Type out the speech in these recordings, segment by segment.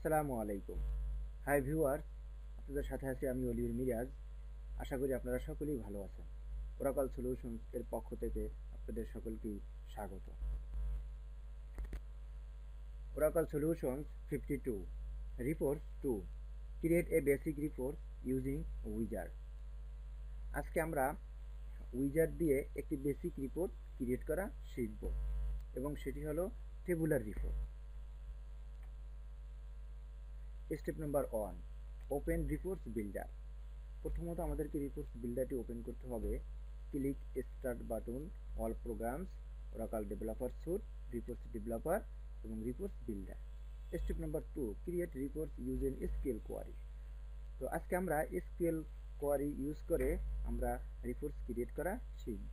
আসসালামু আলাইকুম। High viewer আপনাদের সাথে আছি আমি অলিউর মিরাজ। আশা করি আপনারা সকলেই ভালো আছেন। ওরাকল সলিউশনস এর পক্ষ থেকে আপনাদের সকলকেই স্বাগত। Oracle solutions fifty two reports to create a basic report using wizard আজকে আমরা উইজার দিয়ে একটি বেসিক রিপোর্ট ক্রিয়েট করা শিখব এবং সেটি হলো tabular report step number one open reports builder প্রথমত আমাদেরকে রিপোর্টস বিল্ডারটি ওপেন করতে হবে। Click start button all programs Oracle developer suite reports developer এবং reports builder step number two create reports using SQL query তো আজকে আমরা এসকিউএল কোয়ারি ইউজ করে আমরা রিপোর্টস ক্রিয়েট করা শিখব।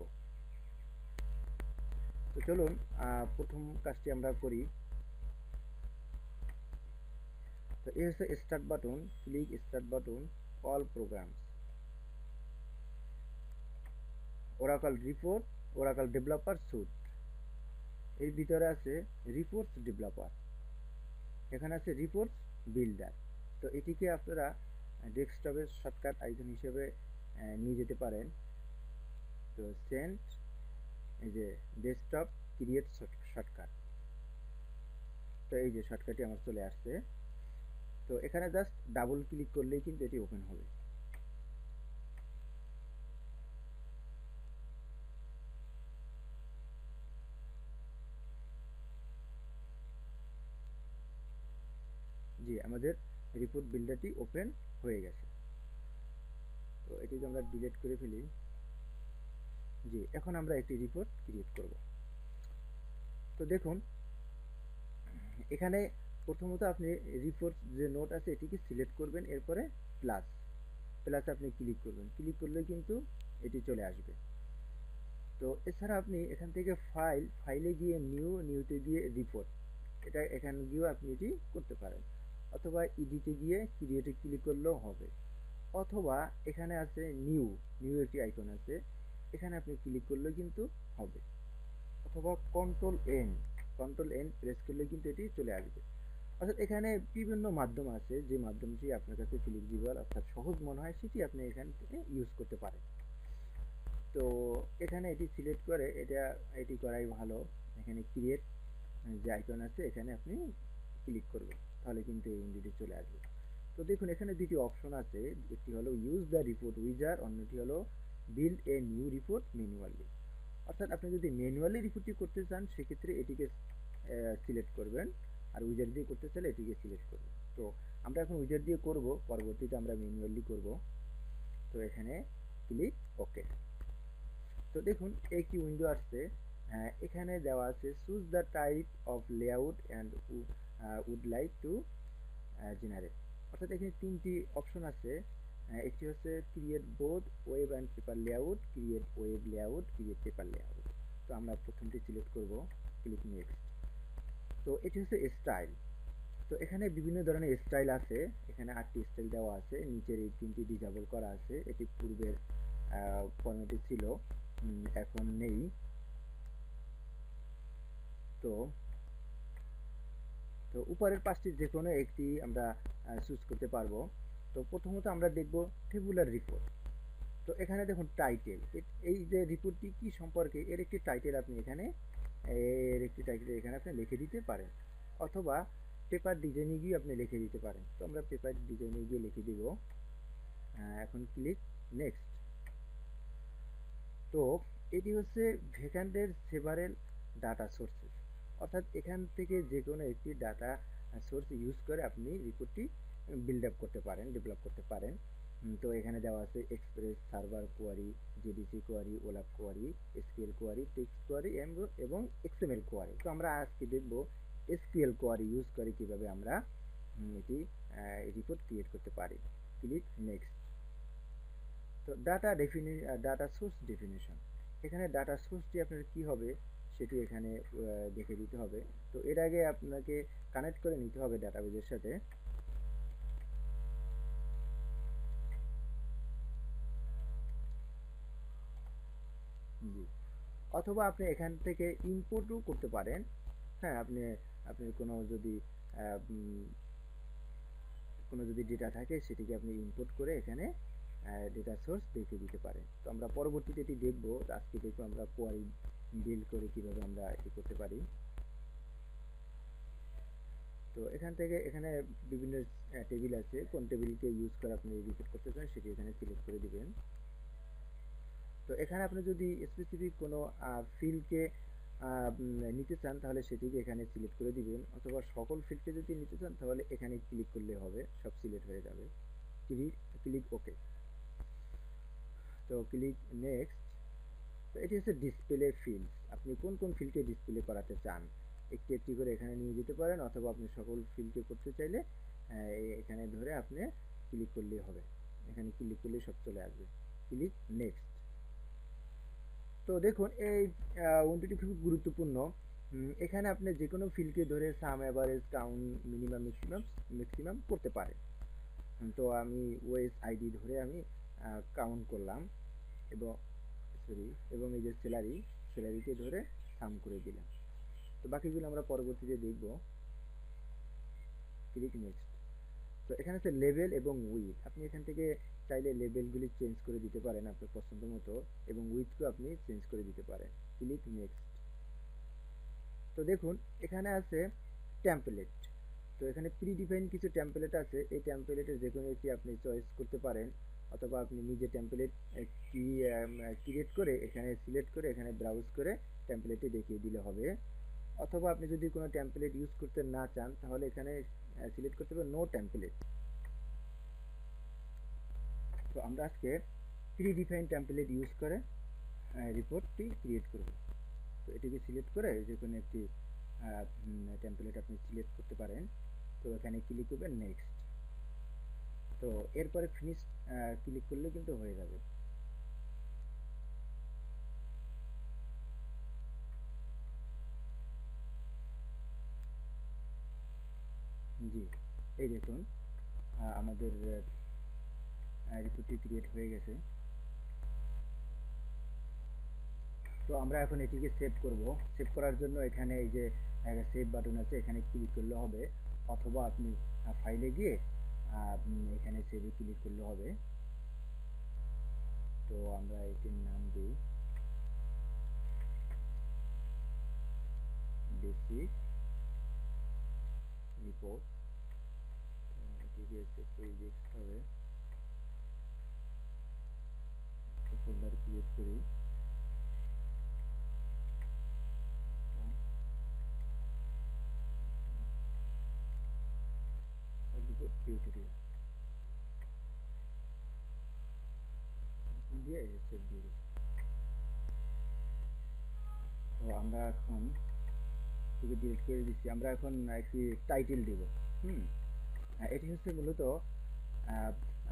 তো চলুন প্রথম কাজটি আমরা করি। তো এই হচ্ছে start button click start button all programs Oracle report Oracle developer suite এর ভিতরে আছে রিপোর্টস ডেভেলপার এখানে আছে রিপোর্টস বিল্ডার তো এটিকে আপনারা ডেস্কটপের শর্টকাট আইকন হিসেবে নিয়ে যেতে পারেন। তো সেন্ট এই যে ডেস্কটপ ক্রিয়েট শর্টকাট তো এই যে শর্টকাটটি আমার চলে আসছে। তো এখানে জাস্ট ডাবল ক্লিক করলেই কিন্তু এটি ওপেন হবে। জি, আমাদের রিপোর্ট বিল্ডারটি ওপেন হয়ে গেছে। তো এটিকে আমরা ডিলিট করে ফেলি, জি, এখন আমরা একটি রিপোর্ট ক্রিয়েট করব। তো দেখুন, এখানে প্রথমত আপনি রিপোর্ট যে নোট আছে, এটিকে সিলেক্ট করবেন, এরপরে প্লাস প্লাস আপনি ক্লিক করবেন। ক্লিক করলে কিন্তু এটি চলে আসবে। তো এছাড়া আপনি এখান থেকে ফাইল ফাইলে গিয়ে নিউ নিউতে গিয়ে রিপোর্ট এটা এখানে গিয়েও আপনি এটি করতে পারেন। অথবা ইডিটে গিয়ে ক্রিয়েটে ক্লিক করলেও হবে। অথবা এখানে আছে নিউ নিউ একটি আইকন আছে, এখানে আপনি ক্লিক করলেও কিন্তু হবে। অথবা control N control N press করলে কিন্তু এটি চলে আসবে। অর্থাৎ এখানে বিভিন্ন মাধ্যম আছে, যে মাধ্যমটি আপনার কাছে ফ্লেক্সিবল অর্থাৎ সহজ মনে হয়, সেটি আপনি এখান থেকে ইউজ করতে পারেন। তো এখানে এটি সিলেক্ট করে, এটা, এটি করাই ভালো। এখানে ক্রিয়েট যে আইকন আছে, এখানে আপনি ক্লিক করবেন। তাহলে কিন্তু এই উইন্ডোটি চলে আসবে। তো দেখুন, এখানে দুটি অপশন আছে। একটি হলো ইউজ দ্য রিপোর্ট উইজার অন্যটি হলো build a new report manually অর্থাৎ আপনি যদি ম্যানুয়ালি রিপোর্টটি করতে চান, সেক্ষেত্রে এটিকে সিলেক্ট করবেন। আর উইজার দিয়ে করতে চাইলে এটিকে সিলেক্ট করবেন তো আমরা এখন উইজার দিয়ে করব পরবর্তীতে আমরা ম্যানুয়ালি করব। তো এখানে ক্লিক ওকে তো দেখুন একটি উইন্ডো আসছে। আহ, এখানে দেওয়া আছে choose the type of layout and would like to generate অর্থাৎ এখানে তিনটি অপশন আছে। একটি হচ্ছে create both web and paper layout create web layout create paper layout তো আমরা প্রথমটি সিলেক্ট করব ক্লিক নেক্সট তো এটি হচ্ছে স্টাইল তো এখানে বিভিন্ন ধরনের স্টাইল আছে। এখানে আটটি স্টাইল দেওয়া আছে। নিচের এই তিনটি ডিজাবল করা আছে। এটি পূর্বের ফর্মেটে ছিল। এখন নেই। তো তো উপরের পাঁচটি যে কোনো একটি আমরা চুজ করতে পারব। তো প্রথমত আমরা দেখব টেবুলার রিপোর্ট তো এখানে দেখুন টাইটেল এই যে রিপোর্টটি কি সম্পর্কে? এর একটি টাইটেল আপনি এখানে এর একটি টাইটেল এখানে আপনি লিখে দিতে পারেন। অথবা পেপার ডিজাইনে গিয়ে আপনি লিখে দিতে পারেন। তো আমরা পেপার ডিজাইনে গিয়ে লিখে দিব। এখন ক্লিক নেক্সট তো এটি হচ্ছে ভ্যাকান্টের সেভারেল ডাটা সোর্সেস অর্থাৎ এখান থেকে যে কোনো একটি ডাটা সোর্স ইউজ করে আপনি রিপোর্টটি বিল্ড আপ করতে পারেন ডেভেলপ করতে পারেন। তো এখানে দেওয়া আছে express server query GDC query OLAP query SQL query text query এবং এক্সএমএল কোয়ারি তো আমরা আজকে দেখব এসকিউএল কোয়ারি ইউজ করে কীভাবে আমরা এটি রিপোর্ট ক্রিয়েট করতে পারি। ক্লিক নেক্সট তো ডাটা ডেফিনি ডাটা সোর্স ডেফিনেশন এখানে ডাটা সোর্সটি আপনার কি হবে, সেটি এখানে দেখে দিতে হবে। তো এর আগে আপনাকে কানেক্ট করে নিতে হবে ডাটাবেজের সাথে জি অথবা আপনি এখান থেকে ইম্পোর্টও করতে পারেন। হ্যাঁ আপনি আপনি কোনো যদি কোনো যদি ডেটা থাকে, সেটিকে আপনি ইনপুট করে এখানে ডেটা সোর্স দেখে দিতে পারেন। তো আমরা পরবর্তীতে এটি দেখব, আজকে দেখব আমরা কোয়ারি বিল করে কীভাবে আমরা এটি করতে পারি। তো এখান থেকে এখানে বিভিন্ন টেবিল আছে। কোন টেবিলকে ইউজ করে আপনি রিপোর্ট করতে চান, সেটি এখানে সিলেক্ট করে দিবেন। তো এখানে আপনি যদি স্পেসিফিক কোনো ফিল্ডকে নিতে চান, তাহলে সেটিকে এখানে সিলেক্ট করে দিবেন। অথবা সকল ফিল্ডকে যদি নিতে চান, তাহলে এখানে ক্লিক করলে হবে, সব সিলেক্ট হয়ে যাবে। ক্লিক ক্লিক ওকে তো ক্লিক নেক্সট তো এটি হচ্ছে ডিসপ্লে ফিল্ড আপনি কোন কোন ফিল্ডকে ডিসপ্লে করাতে চান, একটি একটি করে এখানে নিয়ে যেতে পারেন, অথবা আপনি সকল ফিল্ডকে করতে চাইলে এখানে ধরে আপনি ক্লিক করলেই হবে। এখানে ক্লিক করলেই সব চলে আসবে। ক্লিক নেক্সট তো দেখুন, এই উইন্ডোটি খুব গুরুত্বপূর্ণ। এখানে আপনি যে কোনো ফিল্ডকে ধরে sum average count, minimum, maximum maximum করতে পারেন। তো আমি ওয়েস আইডি ধরে আমি কাউন্ট করলাম এবং, সরি, এবং এই যে স্যালারি, স্যালারিকে ধরে সাম করে দিলাম। তো বাকিগুলো আমরা পরবর্তীতে দেখব। Click next. তো এখানে আছে লেভেল এবং উইথ। আপনি এখান থেকে চাইলে লেভেলগুলি চেঞ্জ করে দিতে পারেন আপনার পছন্দ মতো এবং উইথকেও আপনি চেঞ্জ করে দিতে পারেন। ক্লিক নেক্সট তো দেখুন, এখানে আছে টেম্পলেট তো এখানে প্রি ডিফাইন কিছু টেম্পলেট আছে। এই টেম্পলেটের যে কোনো একটি আপনি চয়েস করতে পারেন অথবা আপনি নিজে টেম্পলেট ক্রিয়েট করে এখানে সিলেক্ট করে এখানে ব্রাউজ করে টেম্পলেটে দেখিয়ে দিলে হবে। অথবা আপনি যদি কোনো টেম্পলেট ইউজ করতে না চান, তাহলে এখানে সিলেক্ট করতে হবে নো টেম্পলেট তো আমরা আজকে প্রি ডিফাইন টেম্পলেট ইউজ করে রিপোর্টটি ক্রিয়েট করব। তো এটিকে সিলেক্ট করে যে কোনো একটি টেম্পলেট আপনি সিলেক্ট করতে পারেন। তো এখানে ক্লিক করবেন নেক্সট তো এরপরে ফিনিশ ক্লিক করলে কিন্তু হয়ে যাবে। জি, এই দেখুন আমাদের রিপোর্টটি ক্রিয়েট হয়ে গেছে। তো আমরা এখন এটিকে সেভ করব। সেভ করার জন্য এখানে এই যে সেভ বাটন আছে, এখানে ক্লিক করলে হবে। অথবা আপনি ফাইলে গিয়ে এখানে সেভে ক্লিক করলে হবে। তো আমরা এটির নাম দিই। বেসিক রিপোর্ট এটিকে সেভ করে দেখতে হবে। ফোল্ডার ক্রিয়েট করি? তো আমরা এখন ডিলিট করে দিচ্ছি। আমরা এখন একটি টাইটেল দেব। হুম? এটি হচ্ছে মূলত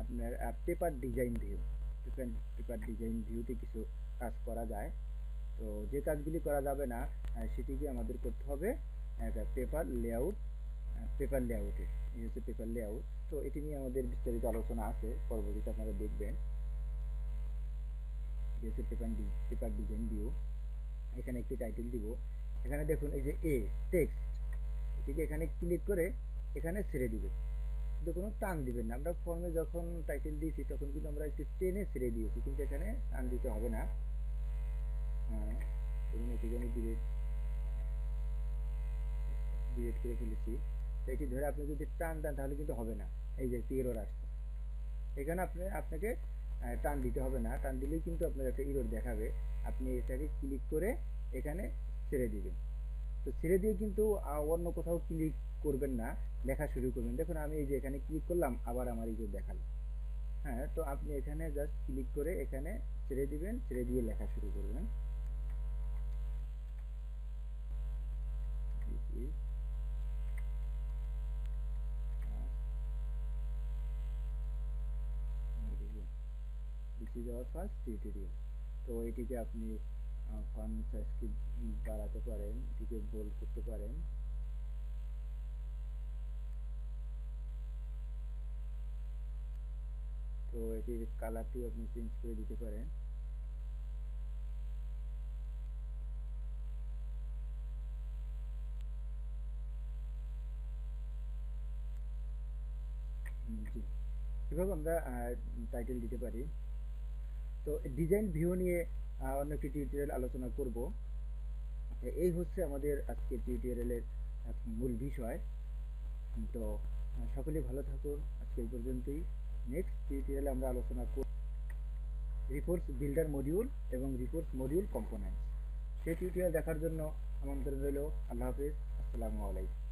আপনার paper design view paper design ভিউতে কিছু কাজ করা যায়। তো যে কাজগুলি করা যাবে না সেটিকে আমাদের করতে হবে পেপার লেআউট পেপার লেআউটে এই হচ্ছে পেপার লেআউট তো এটি নিয়ে আমাদের বিস্তারিত আলোচনা আছে, পরবর্তীতে আপনারা দেখবেন। হচ্ছে পেপার পেপার ডিজাইন ভিউ এখানে একটি টাইটেল দিব। এখানে দেখুন, এই যে এ টেক্সট এটিকে এখানে ক্লিক করে এখানে ছেড়ে দিবে। কিন্তু কোনো টান দিবেন না। আমরা ফর্মে যখন টাইটেল দিয়েছি, তখন কিন্তু আমরা একটু টেনে ছেড়ে দিয়েছি, কিন্তু এখানে টান দিতে হবে না। হ্যাঁ এটিকে আমি ডিলেট ডিলেট করে ফেলেছি এটি ধরে আপনি যদি টান দেন, তাহলে কিন্তু হবে না। এই যে এরর আসছে। এখানে আপনি, আপনাকে টান দিতে হবে না। টান দিলেই কিন্তু আপনার একটা ইরোর দেখাবে। আপনি এটাকে ক্লিক করে এখানে ছেড়ে দিবেন। তো ছেড়ে দিয়ে কিন্তু অন্য কোথাও ক্লিক করবেন না লেখা শুরু করবেন। দেখুন, আমি এই যে এখানে ক্লিক করলাম, আবার আমার ইরোর দেখাল। হ্যাঁ তো আপনি এখানে জাস্ট ক্লিক করে এখানে ছেড়ে দিবেন, ছেড়ে দিয়ে লেখা শুরু করবেন। ফার্স্ট তো এটিকে আপনি ফন্ট সাইজকে বাড়াতে পারেন, এটিকে বোল্ড করতে পারেন। তো এটির কালারটি আপনি চেঞ্জ করে দিতে পারেন। এভাবে আমরা টাইটেল দিতে পারি। তো ডিজাইন ভিউ নিয়ে অন্য একটি টিউটোরিয়াল আলোচনা করব। এই হচ্ছে আমাদের আজকের টিউটোরিয়ালের মূল বিষয়। তো আহ, সকলেই ভালো থাকুন। আজকে পর্যন্তই। নেক্সট টিউটোরিয়ালে আমরা আলোচনা করব রিপোর্টস বিল্ডার মডিউল এবং রিপোর্টস মডিউল কম্পোনেন্টস সেই টিউটোরিয়াল দেখার জন্য আমন্ত্রণ রইল। আল্লাহ হাফিজ। আসসালামু আলাইকুম।